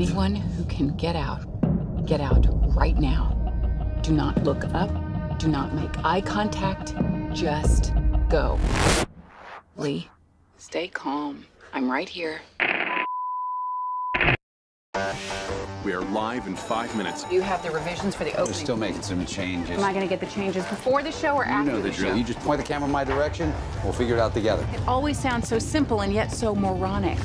Anyone who can get out, get out right now. Do not look up. Do not make eye contact. Just go. Lee, stay calm. I'm right here. We are live in five minutes. You have the revisions for the opening. We're still making some changes. Am I going to get the changes before the show or You after know the the drill. show? You just point the camera my direction. We'll figure it out together. It always sounds so simple and yet so moronic.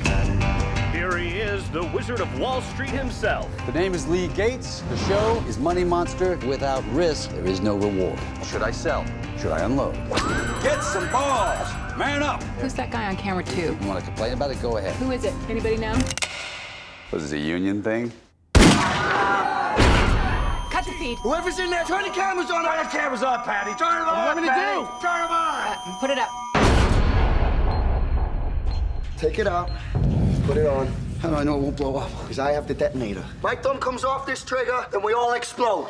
Here he is, the Wizard of Wall Street himself. The name is Lee Gates. The show is Money Monster. Without risk, there is no reward. Should I sell? Should I unload? Get some balls! Man up! Who's that guy on camera two? You want to complain about it? Go ahead. Who is it? Anybody know? Was this a union thing? Cut the feed. Whoever's in there, turn the cameras on. Turn the cameras on, Patty. Turn them on. What do you want me to do? Turn them on. Put it up. Take it out. Put it on. How do I know it won't blow up? Because I have the detonator. My thumb comes off this trigger, and we all explode.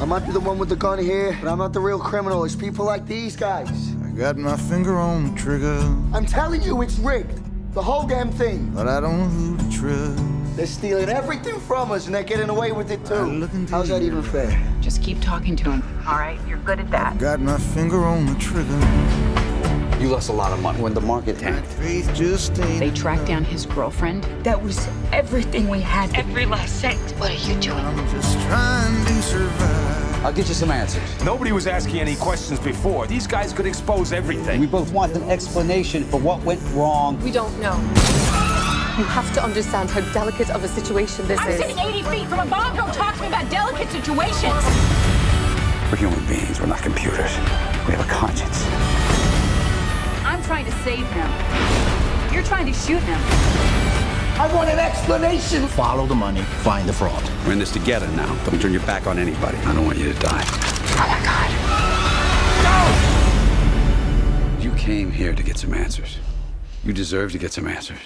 I might be the one with the gun here, but I'm not the real criminal. It's people like these guys. I got my finger on the trigger, I'm telling you, it's rigged. The whole damn thing. but I don't know who to trust. They're stealing everything from us, and they're getting away with it too. look into How's that even fair? Just keep talking to him. All right, you're good at that. Got my finger on the trigger. You lost a lot of money when the market tanked. faith just ain't. They tracked down his girlfriend. That was everything we had, every last cent. What are you doing? I'm just trying to survive. I'll get you some answers. Nobody was asking any questions before. These guys could expose everything. We both want an explanation for what went wrong. We don't know. You have to understand how delicate of a situation this is. I'm is. sitting 80 feet from a bomb. Don't talk to me about delicate situations. We're human beings. We're not computers. Trying to save him. You're trying to shoot him. I want an explanation. Follow the money, find the fraud. We're in this together now. Don't turn your back on anybody. I don't want you to die. Oh my God. You came here to get some answers. You deserve to get some answers.